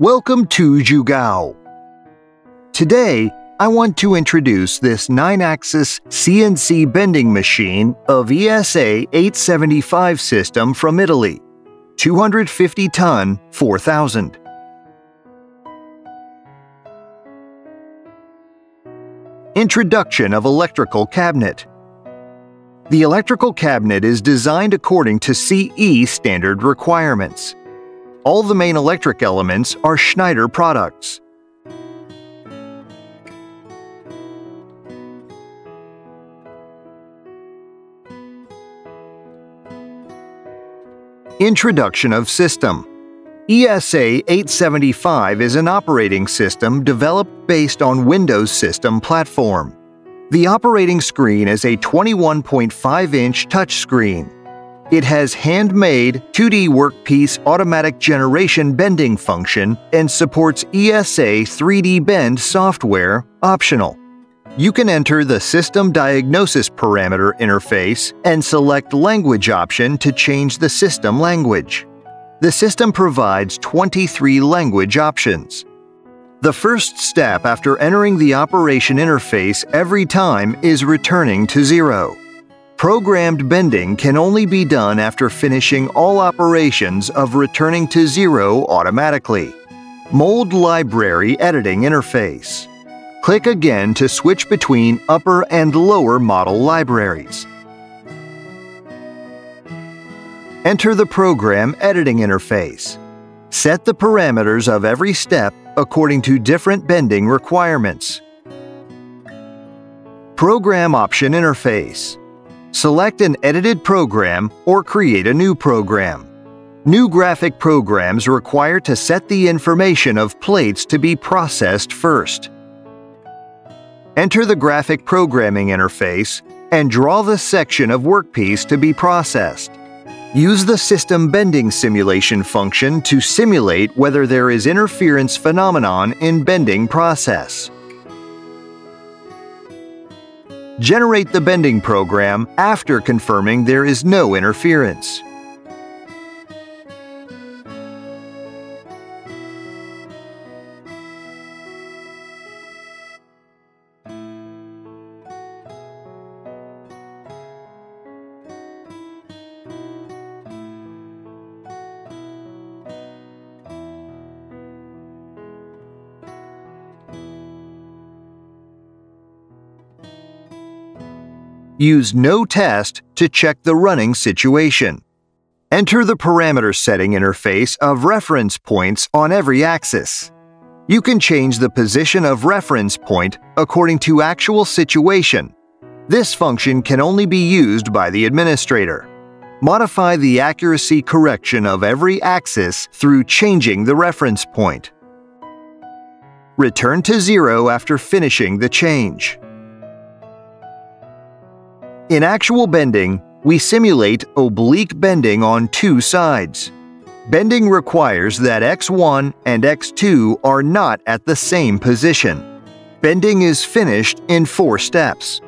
Welcome to JUGAO. Today, I want to introduce this 9-axis CNC bending machine of ESA 875 system from Italy, 250 ton 4000. Introduction of Electrical Cabinet The electrical cabinet is designed according to CE standard requirements. All the main electric elements are Schneider products. Introduction of System ESA 875 is an operating system developed based on Windows System platform. The operating screen is a 21.5-inch touchscreen. It has handmade 2D workpiece automatic generation bending function and supports ESA 3D Bend software, optional. You can enter the System Diagnosis Parameter interface and select Language option to change the system language. The system provides 23 language options. The first step after entering the operation interface every time is returning to zero. Programmed bending can only be done after finishing all operations of returning to zero automatically. Mold Library Editing Interface Click again to switch between upper and lower model libraries. Enter the program editing interface. Set the parameters of every step according to different bending requirements. Program Option Interface Select an edited program or create a new program. New graphic programs require to set the information of plates to be processed first. Enter the graphic programming interface and draw the section of workpiece to be processed. Use the system bending simulation function to simulate whether there is interference phenomenon in bending process. Generate the bending program after confirming there is no interference. Use No Test to check the running situation. Enter the parameter setting interface of reference points on every axis. You can change the position of reference point according to actual situation. This function can only be used by the administrator. Modify the accuracy correction of every axis through changing the reference point. Return to zero after finishing the change. In actual bending, we simulate oblique bending on two sides. Bending requires that x1 and x2 are not at the same position. Bending is finished in four steps.